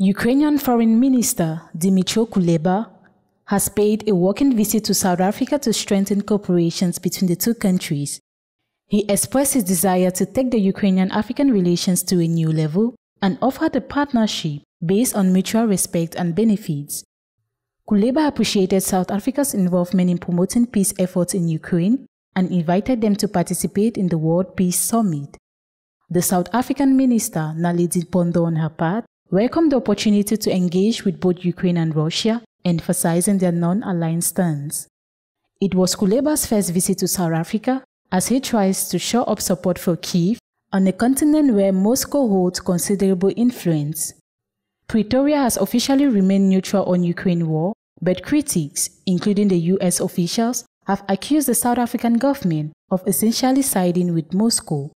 Ukrainian Foreign Minister Dmytro Kuleba has paid a working visit to South Africa to strengthen cooperation between the two countries. He expressed his desire to take the Ukrainian-African relations to a new level and offered a partnership based on mutual respect and benefits. Kuleba appreciated South Africa's involvement in promoting peace efforts in Ukraine and invited them to participate in the World Peace Summit. The South African minister, Naledi Pandor on her part, welcomed the opportunity to engage with both Ukraine and Russia, emphasizing their non-aligned stance. It was Kuleba's first visit to South Africa as he tries to show up support for Kiev on a continent where Moscow holds considerable influence. Pretoria has officially remained neutral on Ukraine war, but critics, including the US officials, have accused the South African government of essentially siding with Moscow.